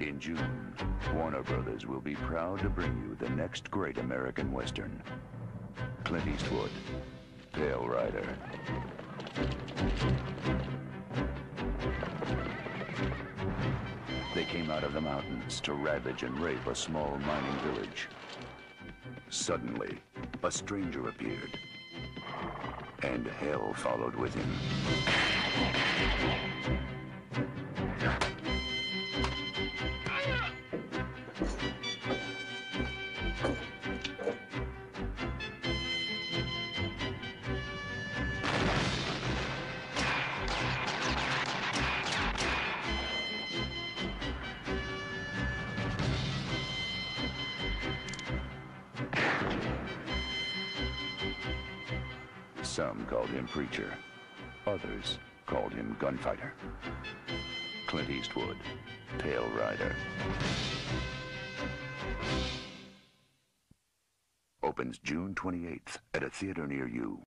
In June, Warner Brothers will be proud to bring you the next great American Western. Clint Eastwood, Pale Rider. They came out of the mountains to ravage and rape a small mining village. Suddenly, a stranger appeared, and hell followed with him. Some called him preacher. Others called him gunfighter. Clint Eastwood, Pale Rider. Opens June 28th at a theater near you.